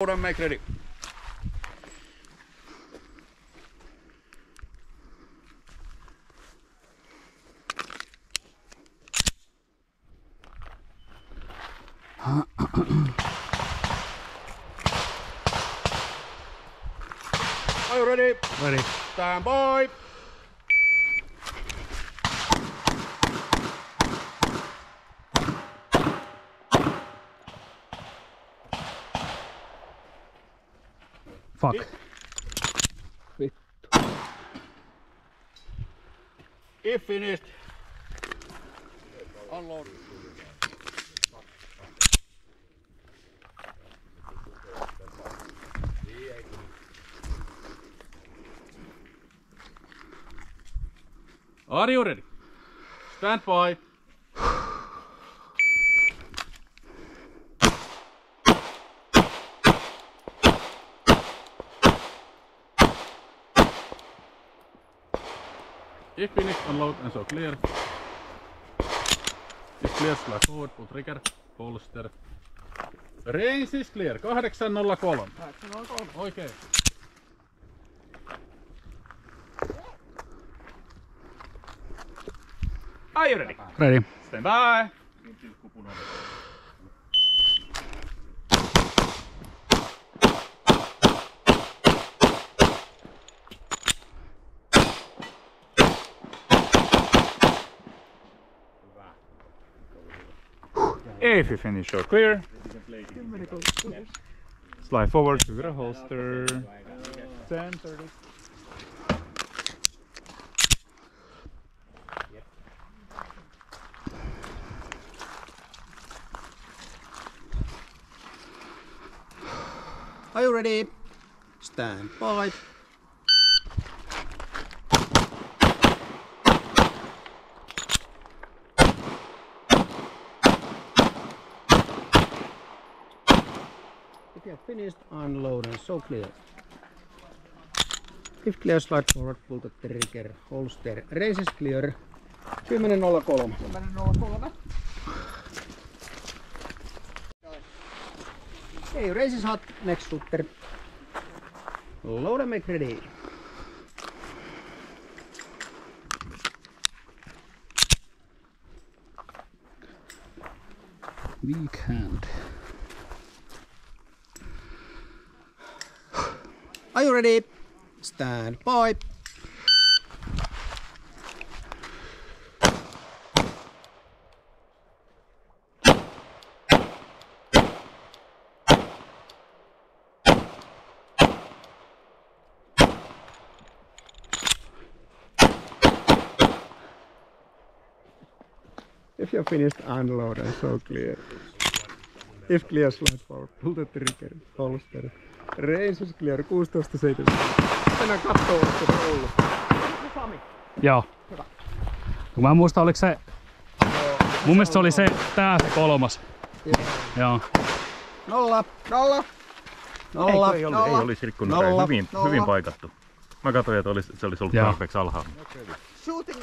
Load and make ready. Are you ready? Ready. Stand by. Fuck. If finished, unload. Are you ready? Stand by. If finished, unload and so clear. If clear, slide forward, pull trigger, holster. Range is clear, 803. 803. Oikein. Are you ready? Ready. Stand by. If you finish your clear, slide forward to the holster. 10, 30. Are you ready? Stand by. Have finished, unload and so clear. If clear, slide forward, pull the trigger, holster, race is clear. 10.03. 10.03. Okay, race is hot. Next shooter. Load and make ready. Weak hand. Ready? Stand by. If you're finished, unload and so clear. If clear, slide forward, pull the trigger, holster. Range is clear, 16.7. Tänään kattoo, onko se ollut. Joo. Kun mä en muista oliko se... Mun mielestä se oli se, tää se kolmas. Joo. Nolla, nolla, nolla, ei, ei, nolla. oli, ei olisi rikkunut Nolla, hyvin, nolla. hyvin paikattu. Mä katsoin, että olisi, se olisi ollut Joo. tarpeeksi alhaalla. Shooting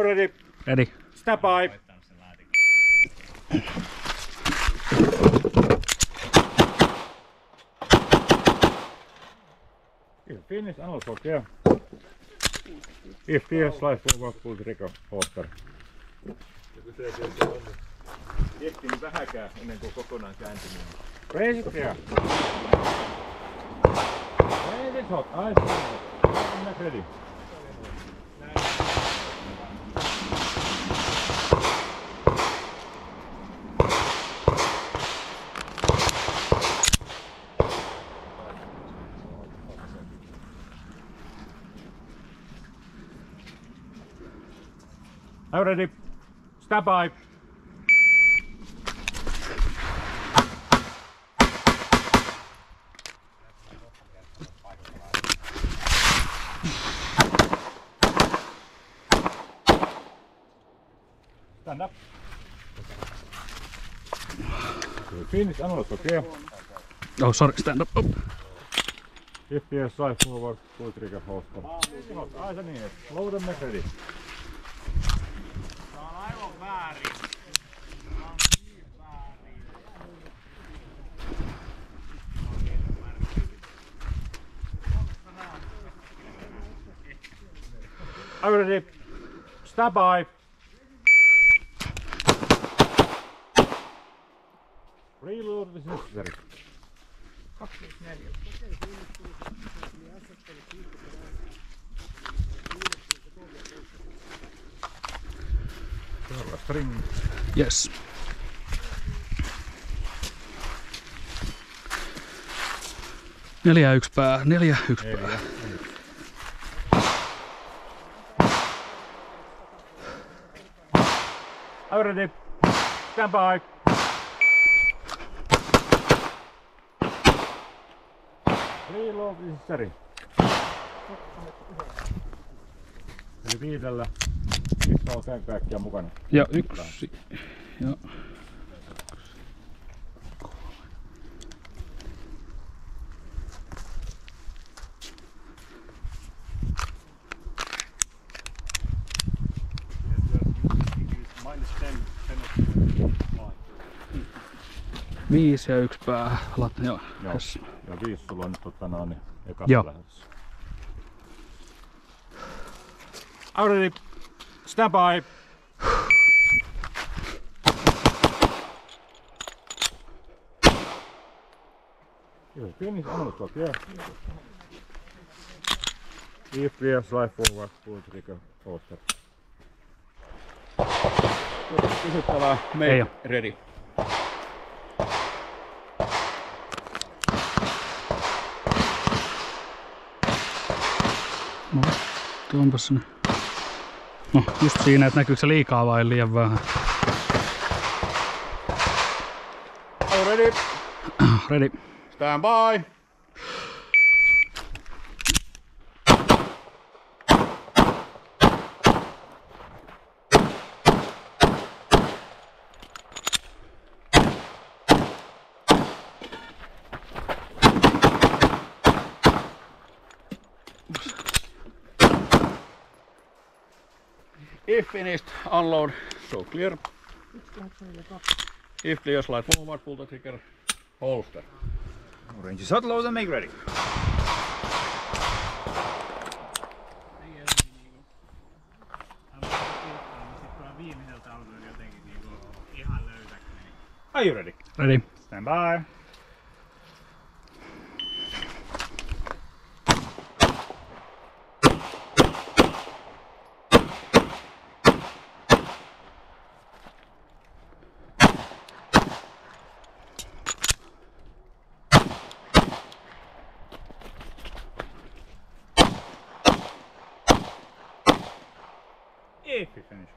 Already. Ready. Stand by. If finish, unload for clear. If clear, slide forward, pull trigger, holster. Ehtinyt vähäkään ennen kuin kokonaan kääntyminen. Raise it clear. Raise it hot. I'm ready. Now ready. Stand by. Stand up. We're okay? Oh, sorry. Stand up. up. If yes, forward, full trigger, hold on. Ah, se niin. Load and ready. Are you ready? Stand by. Reload is necessary. String. Yes. Neljä yksi pää, neljä yksi pää. Ready? Stand by. Reload is. Eli viidellä. Missä on sen kaikkia mukana? Ja yksi. Ja viisi ja yksi pää. Lat, joo. Joo. Yes. Ja viisi sulla on tota noin ekassa Joo. lähdössä. Are you ready? Stand by. Good. Finish analysis, okay? If clear, slide forward, pull trigger, holster. Kysyttävää. Ei oo. ready. No, tuonpas sinne. No, just siinä, että näkyykö se liikaa vai liian vähän. Are ready? Ready. Stand by. If finished, unload, so clear. If clear, slide forward, pull the trigger, holster. Range is hot, load and make ready. viimeiseltä talvella jotenkin niinku ihan löysäksi meni. Are you ready? Ready. Stand by.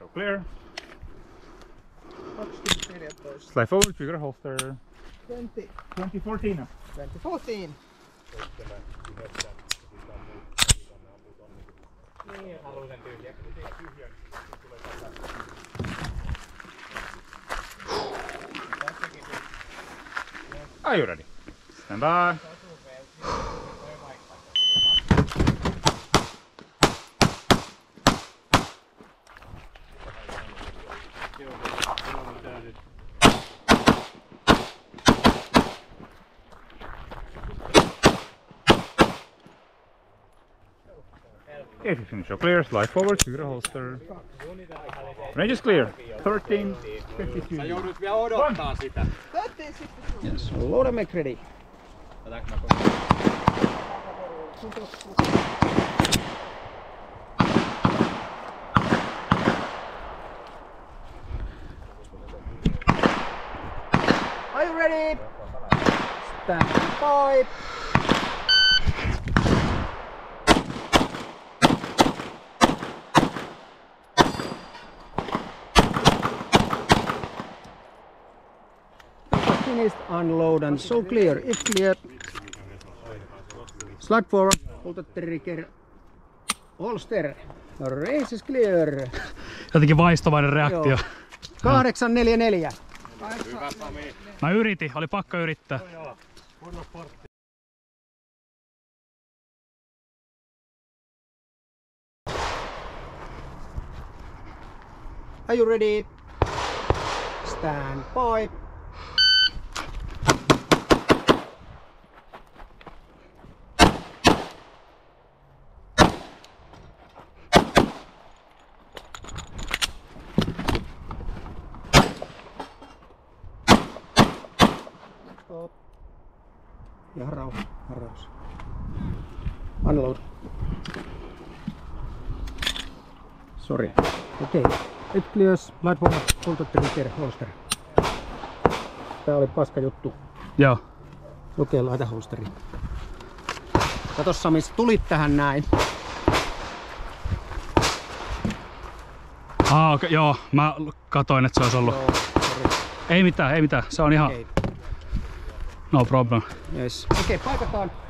If you finish all clear, slide forward, trigger holster. 20, 2014. 2014. Are you ready? Stand by. If you finish your clear, slide forward to your holster. Range is clear. 13, 52. Joudut vielä odottaa sitä. 13, Yes. Load and make ready. ready. Stand by. Finished, unload and so clear. If clear, slide forward, hold the trigger, holster. Race is clear. Jotenkin vaistomainen reaktio. Joo. 844. Mä yritin, oli pakko yrittää. Are you ready? Stand by. Stop. Ja haraus, haraus. Unload. Sorry. Okei. Okay. It clears, light forward, pull the trigger, holster. Tää oli paska juttu. Joo. Okei, okay, laita holsteri. Kato Sami, sä tulit tähän näin. Ah, okay, joo, mä katoin, että se olisi ollut. Joo, sorry. Ei mitään, ei mitään. Se on ihan Okei, no problem. yes. Okay, paikataan.